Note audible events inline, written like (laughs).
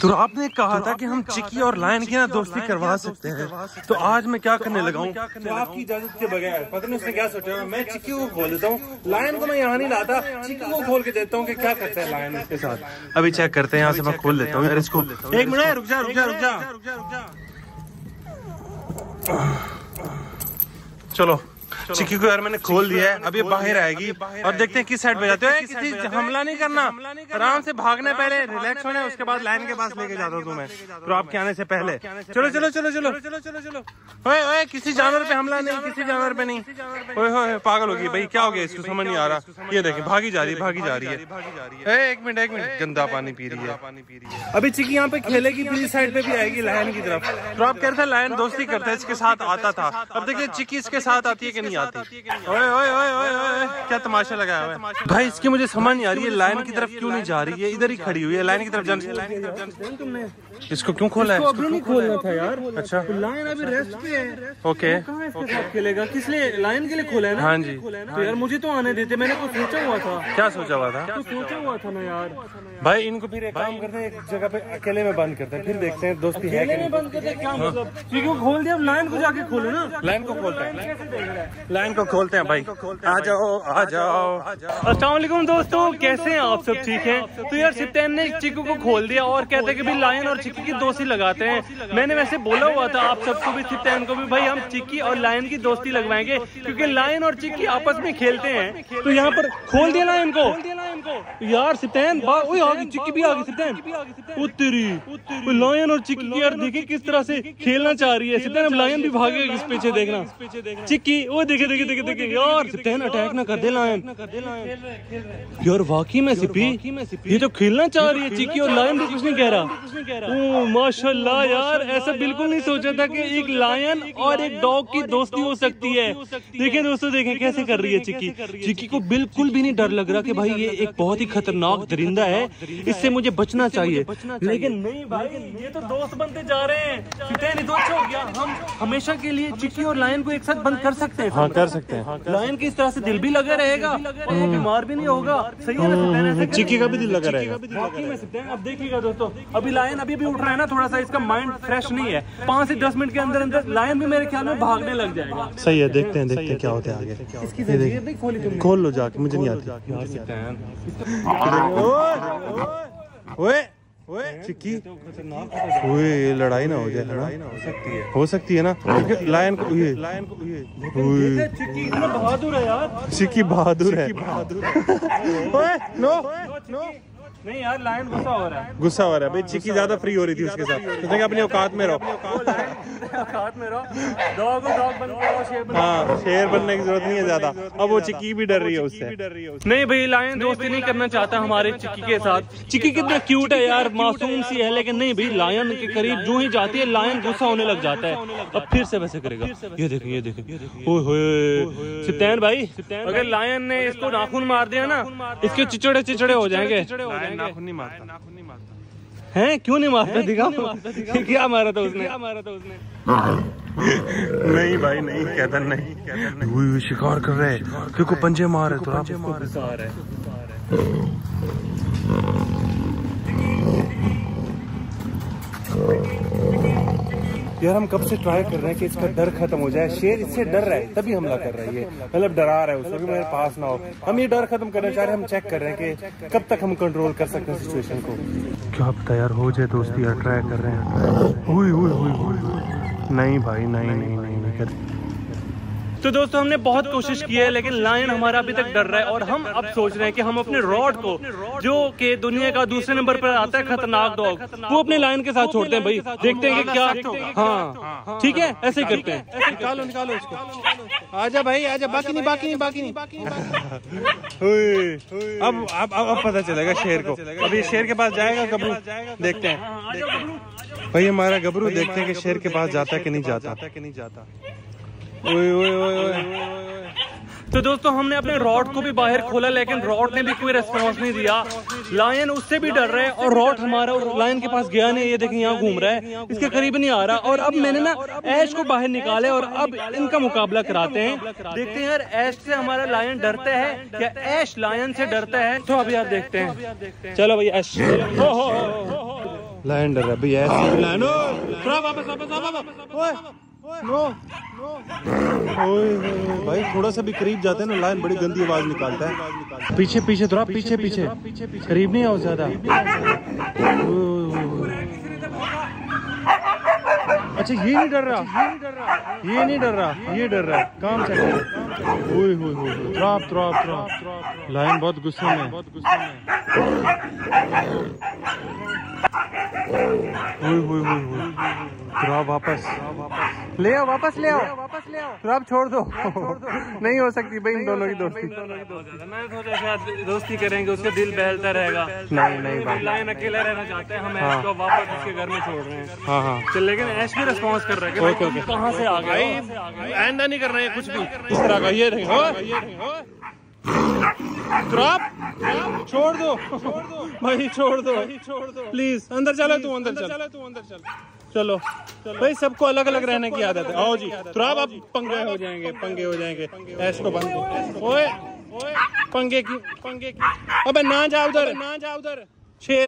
तो आपने कहा था कि हम चिक्की और लायन की ना दोस्ती करवा सकते हैं। तो आज मैं क्या करने लगा हूँ? तो आपकी इजाज़त के बगैर पता नहीं उसने क्या सोचा मैं चिक्की को खोल देता हूँ। लायन को मैं यहाँ नहीं लाता चिक्की को खोल के देता हूँ कि क्या करता है लायन इसके साथ। अभी चेक करते हैं यहाँ से मैं खोल देता हूँ। यार इसको एक मिनट रुक जा रुक जा रुक जा रुक जा। चलो। चिक्की को यार मैंने खोल दिया है अभी बाहर आएगी। और देखते हैं किस साइड पे जाते हो किसी हमला नहीं करना। आराम से भागने पहले रिलैक्स होने उसके बाद लाइन के पास लेके जाता हूँ तुम्हें। तो आपके आने से पहले? चलो चलो चलो चलो चलो चलो चलो। ओए ओए किसी जानवर पे हमला नहीं किसी जानवर पे नहीं ओए पागल होगी भाई क्या हो गया? इसको समझ नहीं आ रहा। ये देखे भागी जा रही है भागी जा रही है। एक मिनट एक मिनट गंदा पानी पी रही है। अभी चिक्की यहाँ पे खेलेगी फिर साइड पे भी आएगी लायन की तरफ़ तो आप कह रहे थे लायन दोस्ती करता है इसके साथ आता था अब देखिए चिक्की इसके साथ आती है कि नहीं नहीं आती। ओए ओए ओए ओए ओए क्या तमाशा लगाया हुआ है? भाई इसकी मुझे समझ नहीं आ रही है लाइन की तरफ़ क्यों नहीं जा रही? है इधर ही खड़ी हुई है लाइन की तरफ़ जाने तुमने इसको क्यों खोला है? अभी नहीं खोलना था यार अच्छा। लाइन अभी रेस्ट पे है ओके। खेलेगा? किस लिए? लाइन के लिए खोला है ना? हाँ जी। तो यार मुझे तो आने देते मैंने कुछ सोचा हुआ था। क्या सोचा हुआ था? तो सोचा हुआ था ना यार। भाई इनको फिर एक काम करते हैं एक जगह पे अकेले में बंद करते हैं फिर देखते हैं दोस्ती है अकेले में बंद करते हैं क्या मतलब? क्योंकि खोल दिया लाइन को जाके खोलो ना। लाइन को खोलते हैं? लाइन को खोलते हैं भाई। आ जाओ आ जाओ असलम दोस्तों कैसे हैं आप सब ठीक हैं? तो यार सिप्तैन ने चिकू को खोल दिया और कहते हैं कि भाई लायन और चिक्की की दोस्ती लगाते हैं। मैंने वैसे बोला हुआ था आप सबको भी सिप्तैन को भी भाई हम चिक्की और लाइन की दोस्ती लगवाएँगे क्योंकि लाइन और चिक्की आपस में खेलते हैं। तो यहाँ पर खोल दिया लाइन को। यार सिप्तैन चिक्की भी आ गई सिप्तैन उत्तरी लायन और चिक्की यार देखे किस तरह से खेलना चाह रही है। सिप्तैन अब लायन भी भागेगा इस पीछे देखना। चिक्की वो देखे देखे देखे देखे यार सिप्तैन अटैक ना कर दे लायन यार वाकई में सिपी ये तो खेलना चाह रही है चिक्की और लायन भी कुछ नहीं कह रहा। ओ माशाल्लाह यार ऐसा बिल्कुल नहीं सोचा था कि एक लायन और एक डॉग की दोस्ती हो सकती है। देखें दोस्तों देखें कैसे कर रही है। चिक्की चिक्की को बिल्कुल भी नहीं डर लग रहा कि भाई ये एक बहुत ही खतरनाक दरिंदा है। इससे मुझे बचना चाहिए। लेकिन नहीं भाई ये तो दोस्त बनते जा रहे हैं। नहीं तो अच्छा हो गया। हम हमेशा के लिए चिक्की और लायन को एक साथ बंद कर सकते हैं। हाँ कर सकते हैं। लायन की इस तरह से दिल भी लगा रहेगा बीमार भी नहीं होगा। सही है चिक्की का भी दिल लगा रहेगा। हैं अब देखिएगा दोस्तों। अभी लायन अभी भी उठ रहा है ना थोड़ा सा इसका माइंड फ्रेश नहीं है। पाँच से दस मिनट के अंदर अंदर लायन भी मेरे ख्याल में भागने लग जाएगा। सही है देखते हैं देखते हैं क्या होता है आगे। इसकी जंजीर नहीं खोली तुमने? खोल लो जाके मुझे नहीं आती। ओए ओए चिक्की। ओए ये लड़ाई ना हो जाए लड़ाई ना? हो सकती है हो सकती है। ना क्योंकि लायन को ये। लायन को ये चिक्की इतना बहादुर है यार। चिक्की बहादुर है। बहादुर ओए नो नो। नहीं यार लायन गुस्सा हो रहा है। गुस्सा हो रहा है। भाई चिक्की ज़्यादा फ्री हो रही थी उसके साथ। तो अपनी औकात में रहो। औकात में रहो। डॉग डॉग बन के हाँ। शेर बनने की ज़रूरत नहीं है ज़्यादा। अब वो चिक्की भी डर रही है उससे। नहीं भाई लायन दोस्ती नहीं करना चाहता हमारे चिक्की के साथ। चिक्की कितना क्यूट है यार मासूम सी है लेकिन नहीं भाई लायन के करीब जो ही जाती है लायन गुस्सा होने लग जाता है। अब फिर से वैसे करेगा। ये देखें ये देखें। ओए सिप्तैन भाई अगर लायन ने इसको नाखून मार दिया ना इसके चिचड़े चिचड़े हो जाएँगे। नाखून नहीं मारता। नाखून नहीं मारता। हैं? क्यों नहीं मारता? दिखा (laughs) क्या मारा था उसने? क्या मारा था उसने? नहीं भाई नहीं कहता नहीं कहता नहीं। शिकार कर रहे हैं। क्योंकि पंजे मार रहे तो पंजे मार रहे यार हम कब से ट्राई कर रहे हैं कि इसका डर खत्म हो जाए। शेर इससे डर रहा है, तभी हमला कर रही है। मतलब डरा रहा है उसको कि मेरे पास ना हो। हम ये डर खत्म करना चाह रहे हैं, हम चेक कर रहे हैं कि कब तक हम कंट्रोल कर सकते हैं सिचुएशन को। क्या पता यार हो जाए दोस्ती ट्राई कर रहे हैं? नहीं भाई, नहीं नहीं नहीं नहीं। तो दोस्तों हमने बहुत कोशिश की है लेकिन लायन हमारा अभी तक डर रहा है और हम अब सोच रहे हैं कि हम अपने रॉड को जो कि दुनिया का दूसरे नंबर पर आता है खतरनाक डॉग वो अपने लायन के साथ छोड़ते हैं भाई। देखते हैं कि क्या हाँ। ठीक है? ऐसे ही करते हैं। निकालो निकालो उसको आजा भाई आजा। बाकी नहीं बाकी नहीं बाकी नहीं। अब अब अब पता चलेगा शेर को। अभी शेर के पास जाएगा गबरू? देखते हैं। भाई हमारा गबरू देखते हैं कि शेर के पास जाता है कि नहीं जाता कि नहीं जाता। ओए ओए ओए तो दोस्तों हमने अपने रॉड को भी बाहर खोला लेकिन रॉड ने भी कोई रेस्पॉन्स नहीं दिया। लायन उससे भी डर रहा है और रॉड हमारा लायन के पास गया नहीं ये देखें यहाँ घूम रहा है। इसके करीब नहीं आ रहा। और अब मैंने ना ऐश को बाहर निकाले और अब इनका मुकाबला कराते हैं। देखते हैं यार ऐश से हमारा लायन डरता है या ऐश लायन से डरता है? तो अभी यार देखते हैं। चलो भाई ऐश लाइन डर रहा है। भाई ऐसी लाइन वापस वापस वापस ओए नो ओए। भाई थोड़ा सा भी करीब जाते हैं ना लाइन बड़ी गंदी आवाज़ निकालता है। पीछे पीछे थोड़ा पीछे पीछे करीब नहीं आओ ज़्यादा। ओए। अच्छा ये नहीं डर रहा। ये नहीं डर रहा। ये डर रहा। काम चल रहा है। ओए होए होए ड्रॉप ड्रॉप ड्रॉप। लाइन बहुत गुस्से में बहुत गुस्से में वापस ले आओ वापस। ले आओ वापस ले आओ। ड्रॉप छोड़ दो। नहीं हो सकती भाई इन दोनों की दोस्ती। मैं सोचा शायद दोस्ती करेंगे उसका दिल बहलता रहेगा। नहीं नहीं भाई। लाइन अकेला रहना चाहते हैं हम हाँ। ऐश को वापस उसके घर में छोड़ रहे हैं। हाँ हाँ। लेकिन ऐश भी रिस्पॉन्स कर रहा है। कहाँ से आ गए? आइंदा नहीं करना है कुछ भी। इस तरह का ये ड्रॉप। छोड़ दो। भाई, छोड़ दो। प्लीज़, अंदर चलो तू, अंदर चलो। तू अंदर चल। चलो भाई, सबको अलग अलग रहने की आदत है। आओ जी, ड्रॉप, अब पंगे हो जाएँगे, पंगे हो जाएँगे। ऐश को बंद ओए पंगे की पंगे की। अबे, ना जाओ उधर। ना जाओ उधर शेर